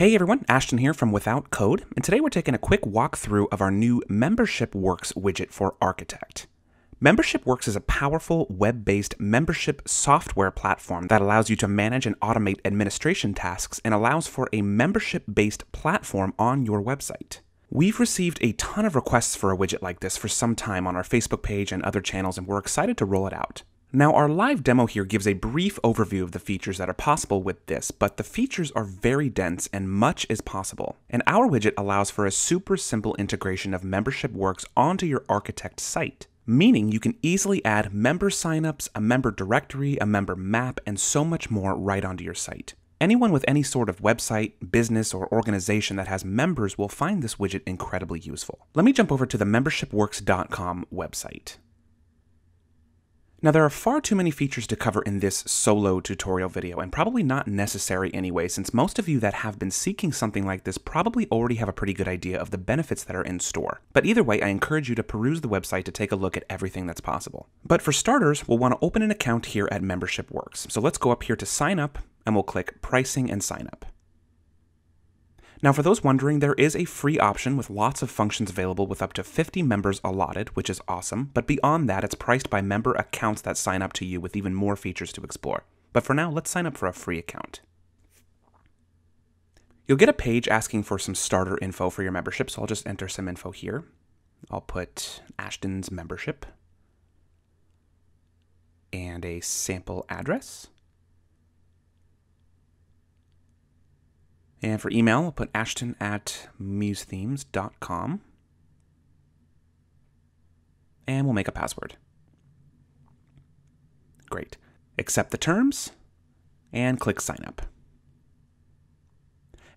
Hey everyone, Ashton here from Without Code, and today we're taking a quick walkthrough of our new Membership Works widget for Architect. Membership Works is a powerful web based membership software platform that allows you to manage and automate administration tasks and allows for a membership based platform on your website. We've received a ton of requests for a widget like this for some time on our Facebook page and other channels, and we're excited to roll it out. Now, our live demo here gives a brief overview of the features that are possible with this, but the features are very dense and much is possible. And our widget allows for a super simple integration of Membership Works onto your architect site, meaning you can easily add member signups, a member directory, a member map, and so much more right onto your site. Anyone with any sort of website, business, or organization that has members will find this widget incredibly useful. Let me jump over to the membershipworks.com website. Now, there are far too many features to cover in this solo tutorial video, and probably not necessary anyway, since most of you that have been seeking something like this probably already have a pretty good idea of the benefits that are in store. But either way, I encourage you to peruse the website to take a look at everything that's possible. But for starters, we'll want to open an account here at Membership Works. So let's go up here to Sign Up, and we'll click Pricing and Sign Up. Now, for those wondering, there is a free option with lots of functions available with up to 50 members allotted, which is awesome, but beyond that, it's priced by member accounts that sign up to you with even more features to explore. But for now, let's sign up for a free account. You'll get a page asking for some starter info for your membership, so I'll just enter some info here. I'll put Ashton's membership and a sample address. And for email, I'll put ashton at musethemes.com. And we'll make a password. Great. Accept the terms and click sign up.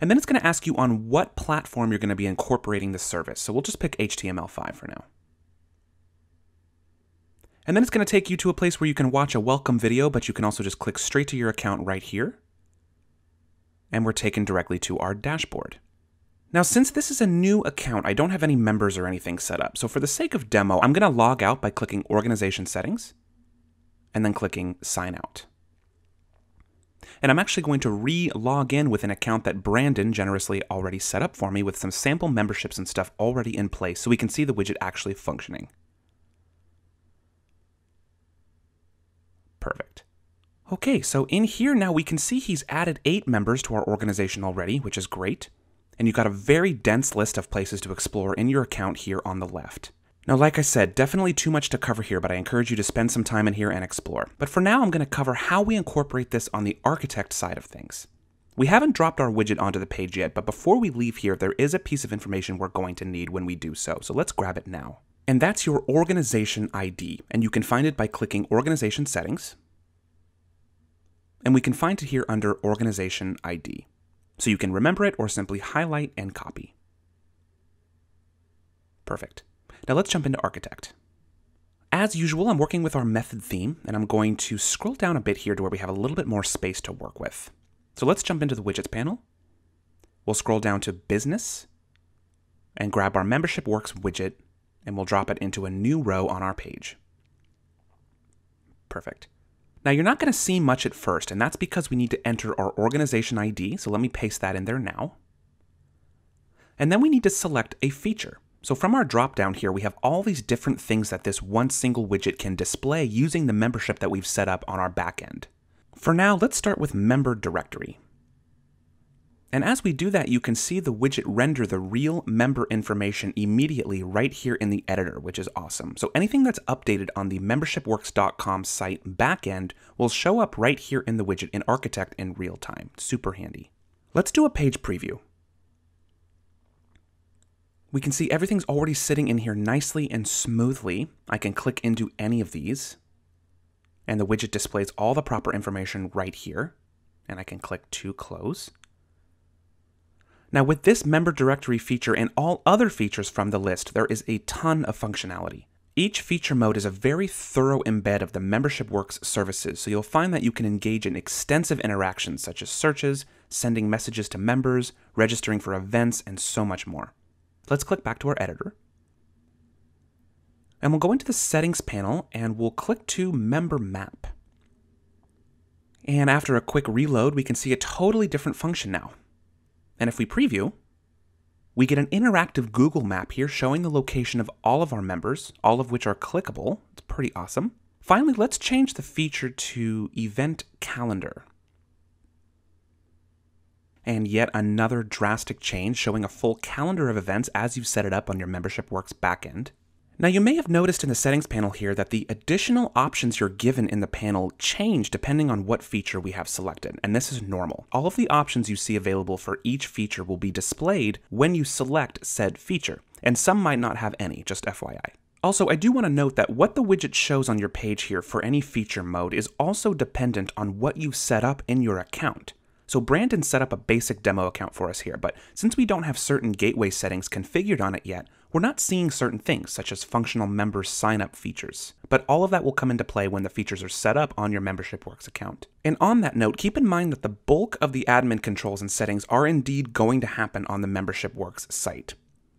And then it's going to ask you on what platform you're going to be incorporating the service. So we'll just pick HTML5 for now. And then it's going to take you to a place where you can watch a welcome video, but you can also just click straight to your account right here and we're taken directly to our dashboard. Now, since this is a new account, I don't have any members or anything set up. So for the sake of demo, I'm going to log out by clicking Organization Settings and then clicking Sign Out. And I'm actually going to re-log in with an account that Brandon generously already set up for me with some sample memberships and stuff already in place so we can see the widget actually functioning. Perfect. Okay, so in here now we can see he's added eight members to our organization already, which is great. And you've got a very dense list of places to explore in your account here on the left. Now, like I said, definitely too much to cover here, but I encourage you to spend some time in here and explore. But for now, I'm going to cover how we incorporate this on the architect side of things. We haven't dropped our widget onto the page yet, but before we leave here, there is a piece of information we're going to need when we do so, so let's grab it now. And that's your organization ID, and you can find it by clicking Organization Settings, and we can find it here under Organization ID. So you can remember it or simply highlight and copy. Perfect. Now let's jump into Architect. As usual, I'm working with our method theme, and I'm going to scroll down a bit here to where we have a little bit more space to work with. So let's jump into the Widgets panel. We'll scroll down to Business, and grab our Membership Works widget, and we'll drop it into a new row on our page. Perfect. Now you're not going to see much at first, and that's because we need to enter our organization ID, so let me paste that in there now. And then we need to select a feature. So from our dropdown here, we have all these different things that this one single widget can display using the membership that we've set up on our backend. For now, let's start with member directory. And as we do that, you can see the widget render the real member information immediately right here in the editor, which is awesome. So anything that's updated on the membershipworks.com site backend will show up right here in the widget in Architect in real time. Super handy. Let's do a page preview. We can see everything's already sitting in here nicely and smoothly. I can click into any of these, and the widget displays all the proper information right here. And I can click to close. Now with this member directory feature and all other features from the list, there is a ton of functionality. Each feature mode is a very thorough embed of the Membership Works services, so you'll find that you can engage in extensive interactions such as searches, sending messages to members, registering for events, and so much more. Let's click back to our editor. And we'll go into the Settings panel and we'll click to Member Map. And after a quick reload, we can see a totally different function now. And if we preview, we get an interactive Google map here showing the location of all of our members, all of which are clickable. It's pretty awesome. Finally, let's change the feature to Event Calendar. And yet another drastic change showing a full calendar of events as you've set it up on your Membership Works backend. Now you may have noticed in the settings panel here that the additional options you're given in the panel change depending on what feature we have selected, and this is normal. All of the options you see available for each feature will be displayed when you select said feature, and some might not have any, just FYI. Also, I do want to note that what the widget shows on your page here for any feature mode is also dependent on what you set up in your account. So Brandon set up a basic demo account for us here, but since we don't have certain gateway settings configured on it yet, we're not seeing certain things, such as functional member sign-up features. But all of that will come into play when the features are set up on your Membership Works account. And on that note, keep in mind that the bulk of the admin controls and settings are indeed going to happen on the Membership Works site.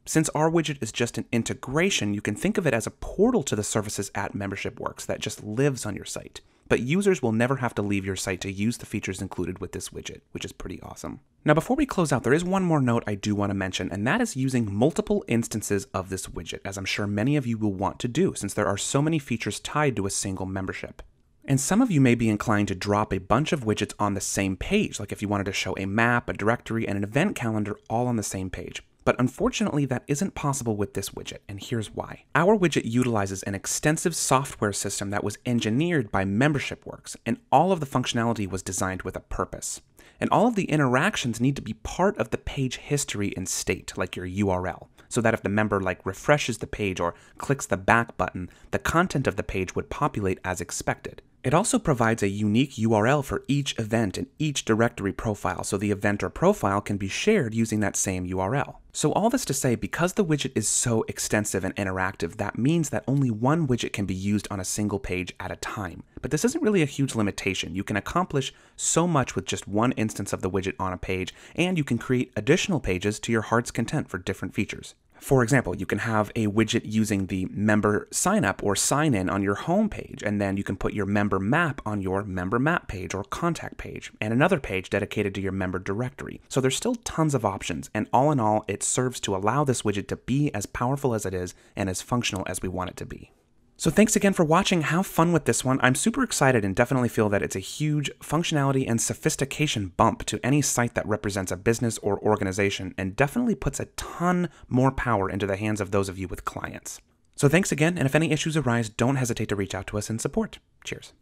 Since our widget is just an integration, you can think of it as a portal to the services at Membership Works that just lives on your site but users will never have to leave your site to use the features included with this widget, which is pretty awesome. Now before we close out, there is one more note I do want to mention, and that is using multiple instances of this widget, as I'm sure many of you will want to do since there are so many features tied to a single membership. And some of you may be inclined to drop a bunch of widgets on the same page, like if you wanted to show a map, a directory, and an event calendar all on the same page. But unfortunately, that isn't possible with this widget, and here's why. Our widget utilizes an extensive software system that was engineered by Membership Works, and all of the functionality was designed with a purpose. And all of the interactions need to be part of the page history and state, like your URL, so that if the member like refreshes the page or clicks the back button, the content of the page would populate as expected. It also provides a unique URL for each event and each directory profile, so the event or profile can be shared using that same URL. So all this to say, because the widget is so extensive and interactive, that means that only one widget can be used on a single page at a time. But this isn't really a huge limitation. You can accomplish so much with just one instance of the widget on a page, and you can create additional pages to your heart's content for different features. For example, you can have a widget using the member sign up or sign in on your home page, and then you can put your member map on your member map page or contact page, and another page dedicated to your member directory. So there's still tons of options, and all in all, it serves to allow this widget to be as powerful as it is and as functional as we want it to be. So thanks again for watching. Have fun with this one. I'm super excited and definitely feel that it's a huge functionality and sophistication bump to any site that represents a business or organization and definitely puts a ton more power into the hands of those of you with clients. So thanks again, and if any issues arise, don't hesitate to reach out to us in support. Cheers.